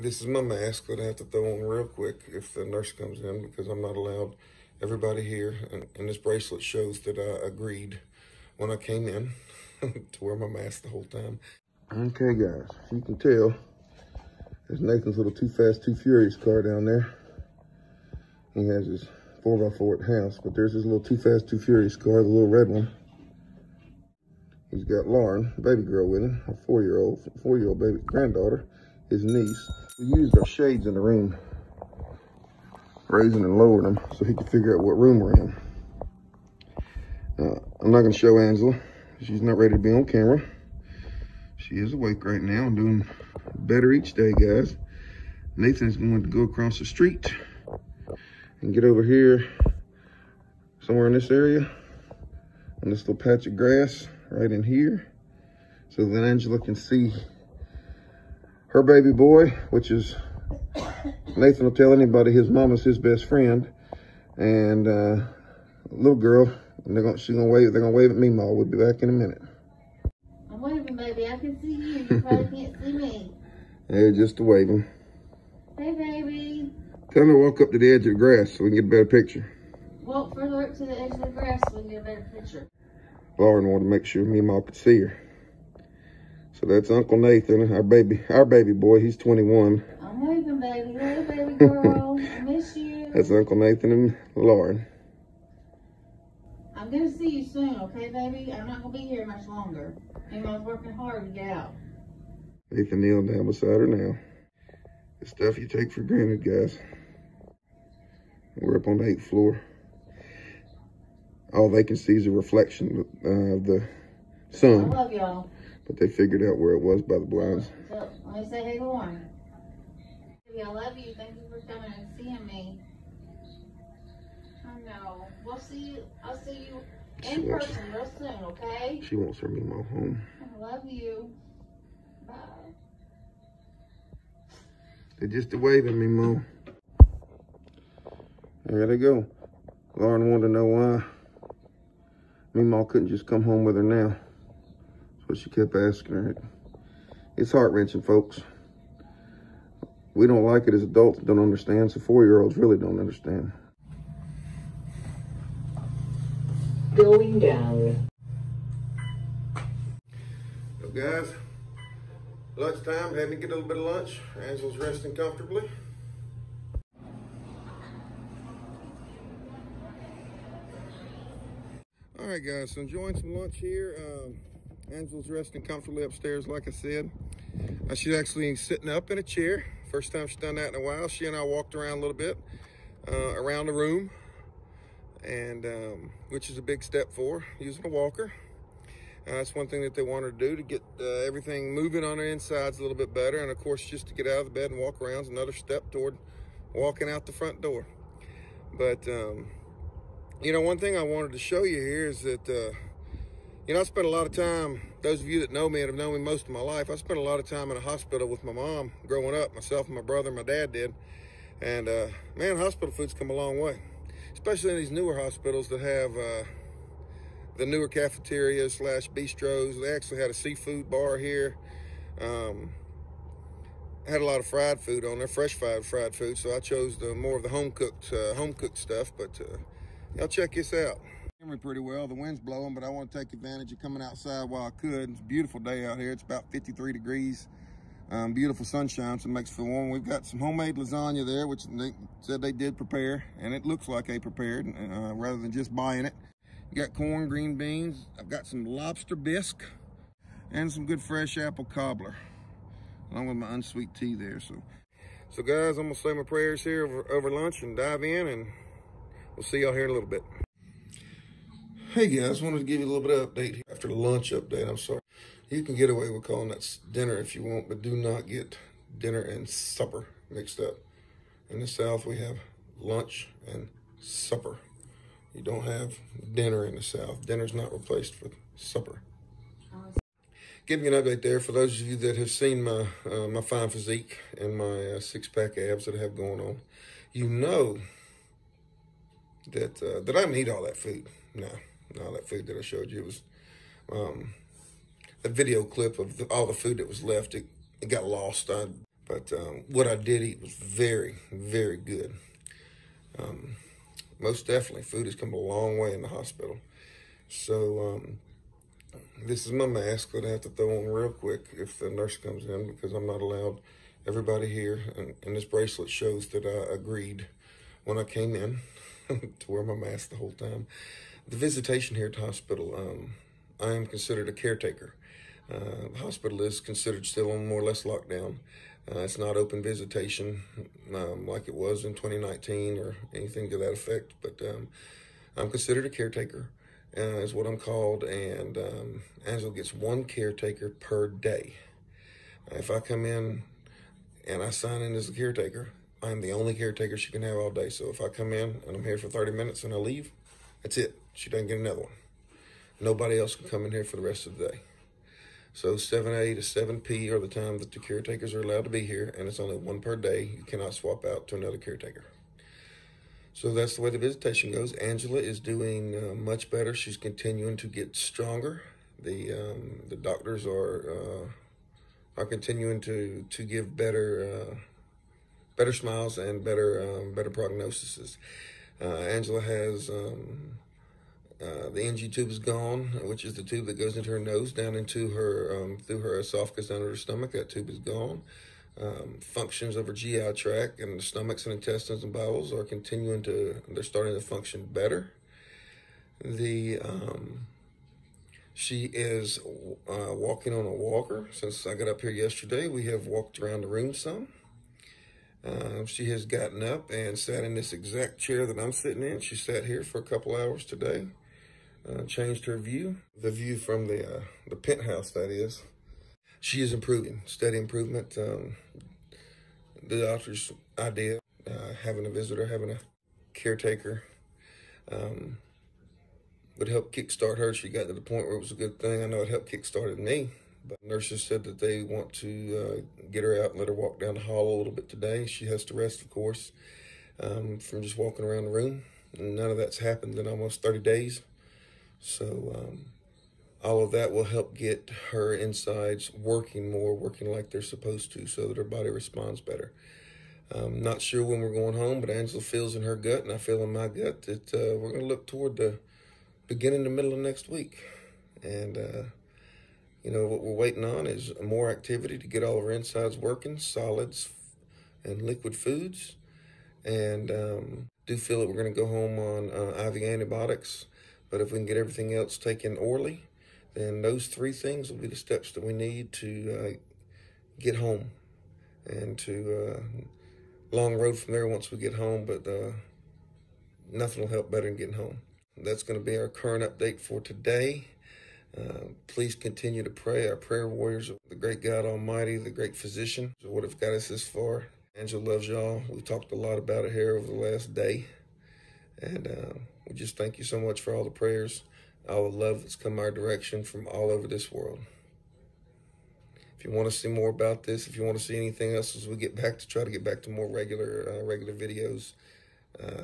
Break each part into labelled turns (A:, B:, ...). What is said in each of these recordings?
A: This is my mask that I have to throw on real quick if the nurse comes in because I'm not allowed everybody here. And, and this bracelet shows that I agreed when I came in to wear my mask the whole time. Okay, guys, you can tell, there's Nathan's little Too Fast, Too Furious car down there. He has his 4x4 at house, but there's his little Too Fast, Too Furious car, the little red one. He's got Lauren, baby girl with him, a four-year-old, four-year-old baby granddaughter, his niece. We used our shades in the room, raising and lowering them so he could figure out what room we're in. Uh, I'm not gonna show Angela. She's not ready to be on camera. She is awake right now and doing better each day, guys. Nathan's going to go across the street and get over here somewhere in this area on this little patch of grass right in here. So then Angela can see her baby boy, which is, Nathan will tell anybody his mama's his best friend. And uh, little girl, and they're gonna, she's gonna wave, they're gonna wave at me, Ma. We'll be back in a minute.
B: I'm waving, baby. I can see you. You probably can't see me.
A: Yeah, just waving.
B: Hey, baby.
A: Tell her to walk up to the edge of the grass so we can get a better picture.
B: Walk further up to the edge of the grass so we can get a better picture.
A: Lauren wanted to make sure me and Ma could see her. So that's Uncle Nathan, our baby, our baby boy. He's 21.
B: I'm waving, baby. Hey, baby girl. I miss you.
A: That's Uncle Nathan and Lauren.
B: I'm going to see you soon, okay, baby? I'm not going to be here much longer. Emma's working hard to get out.
A: Nathan kneeling down beside her now. The stuff you take for granted, guys. We're up on the eighth floor. All they can see is a reflection uh, of the sun.
B: I love y'all.
A: But they figured out where it was by the blinds.
B: So, let me say hey to Lauren. Baby, I love you. Thank you for coming and seeing me. I know. We'll see you. I'll see you in
A: She wants-
B: person real soon, okay?
A: She wants her Meemaw home.
B: I love you. Bye.
A: They just a waving me, Mom. There they go. Lauren wanted to know why Meemaw couldn't just come home with her now. That's what she kept asking her. It's heart-wrenching, folks. We don't like it as adults, don't understand, so four-year-olds really don't understand.
C: Going down.
A: So guys, lunchtime, had to get a little bit of lunch. Angela's resting comfortably. All right, guys, so enjoying some lunch here. Um, Angela's resting comfortably upstairs, like I said. Uh, she's actually sitting up in a chair. First time she's done that in a while. She and I walked around a little bit uh, around the room, and um, which is a big step for using a walker. Uh, that's one thing that they want her to do to get uh, everything moving on her insides a little bit better. And of course, just to get out of the bed and walk around is another step toward walking out the front door. But, um, you know, one thing I wanted to show you here is that, uh, you know, I spent a lot of time, those of you that know me and have known me most of my life, I spent a lot of time in a hospital with my mom growing up, myself and my brother and my dad did. And, uh, man, hospital food's come a long way, especially in these newer hospitals that have, uh, the newer cafeterias slash bistros. They actually had a seafood bar here. Um, had a lot of fried food on there, fresh fried fried food. So I chose the more of the home cooked uh, home cooked stuff. But uh, y'all check this out. Pretty well. The wind's blowing, but I want to take advantage of coming outside while I could. It's a beautiful day out here. It's about 53 degrees. Um, beautiful sunshine, so it makes feel warm. We've got some homemade lasagna there, which they said they did prepare, and it looks like they prepared uh, rather than just buying it. You got corn, green beans. I've got some lobster bisque and some good fresh apple cobbler, along with my unsweet tea there. So, so guys, I'm gonna say my prayers here over, over lunch and dive in, and we'll see y'all here in a little bit. Hey guys, wanted to give you a little bit of update after the lunch update. I'm sorry. You can get away with calling that dinner if you want, but do not get dinner and supper mixed up. In the South, we have lunch and supper. You don't have dinner in the South. Dinner's not replaced with supper. Giving you an update there for those of you that have seen my uh, my fine physique and my uh, six pack abs that I have going on. You know that uh, that I didn't eat all that food. No, all that food that I showed you it was um, a video clip of the, all the food that was left. It, it got lost. I But um, what I did eat was very, very good. Um, most definitely, food has come a long way in the hospital. So um, this is my mask that I have to throw on real quick if the nurse comes in because I'm not allowed everybody here. And, and this bracelet shows that I agreed when I came in to wear my mask the whole time. The visitation here at the hospital, um, I am considered a caretaker. Uh, the hospital is considered still on more or less lockdown. Uh, it's not open visitation um, like it was in 2019 or anything to that effect, but um, I'm considered a caretaker, uh, is what I'm called, and um, gets one caretaker per day. if I come in and I sign in as a caretaker, I'm the only caretaker she can have all day. So if I come in and I'm here for 30 minutes and I leave, that's it. She doesn't get another one. Nobody else can come in here for the rest of the day. So 7A to 7P are the time that the caretakers are allowed to be here, and it's only one per day. You cannot swap out to another caretaker. So that's the way the visitation goes. Angela is doing uh, much better. She's continuing to get stronger. The um, the doctors are uh, are continuing to to give better uh, better smiles and better um, better prognoses. Uh, Angela has um, uh, the NG tube is gone, which is the tube that goes into her nose, down into her, um, through her esophagus, down to her stomach. That tube is gone. Um, functions of her GI tract and the stomachs and intestines and bowels are continuing to, they're starting to function better. The, um, she is uh, walking on a walker. Since I got up here yesterday, we have walked around the room some. Uh, she has gotten up and sat in this exact chair that I'm sitting in. She sat here for a couple hours today uh, changed her view, the view from the uh, the penthouse, that is. She is improving, steady improvement. Um, the doctor's idea, uh, having a visitor, having a caretaker, um, would help kickstart her. She got to the point where it was a good thing. I know it helped kickstarted me. But nurses said that they want to uh, get her out and let her walk down the hall a little bit today. She has to rest, of course, um, from just walking around the room. And none of that's happened in almost 30 days. So um, all of that will help get her insides working more, working like they're supposed to, so that her body responds better. I'm not sure when we're going home, but Angela feels in her gut, and I feel in my gut that uh, we're going to look toward the beginning, the middle of next week. And, uh, you know, what we're waiting on is more activity to get all of our insides working, solids and liquid foods. And um, do feel that we're going to go home on uh, IV antibiotics but if we can get everything else taken orally, then those three things will be the steps that we need to uh, get home and to uh, long road from there once we get home, but uh, nothing will help better than getting home. That's going to be our current update for today. Uh, please continue to pray. Our prayer warriors, the great God Almighty, the great physician, what have got us this far. Angela loves y'all. We talked a lot about it here over the last day. And uh, we just thank you so much for all the prayers, all the love that's come our direction from all over this world. If you want to see more about this, if you want to see anything else as we get back to try to get back to more regular uh, regular videos uh,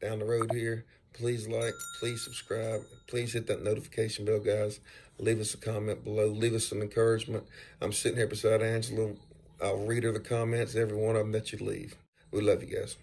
A: down the road here, please like, please subscribe, please hit that notification bell, guys. Leave us a comment below. Leave us some encouragement. I'm sitting here beside Angela. I'll read her the comments, every one of them that you leave. We love you guys.